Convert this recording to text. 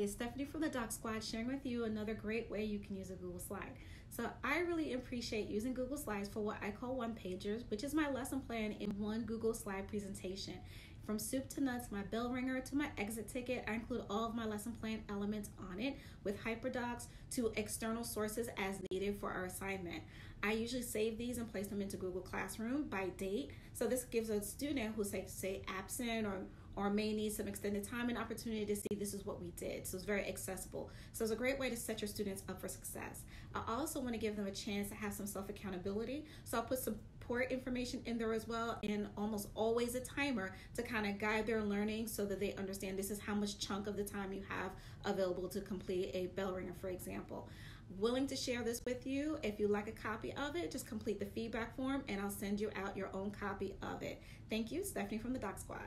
it's Stephanie from the Doc Squad sharing with you another great way you can use a Google Slide. So, I really appreciate using Google Slides for what I call one pagers, which is my lesson plan in one Google Slide presentation. From soup to nuts, my bell ringer to my exit ticket, I include all of my lesson plan elements on it with hyperdocs to external sources as needed for our assignment. I usually save these and place them into Google Classroom by date. So this gives a student who's like say absent or or may need some extended time and opportunity to see this is what we did. So it's very accessible. So it's a great way to set your students up for success. I also want to give them a chance to have some self accountability. So I'll put support information in there as well and almost always a timer to kind of guide their learning so that they understand this is how much chunk of the time you have available to complete a bell ringer, for example willing to share this with you. If you like a copy of it, just complete the feedback form and I'll send you out your own copy of it. Thank you, Stephanie from the Doc Squad.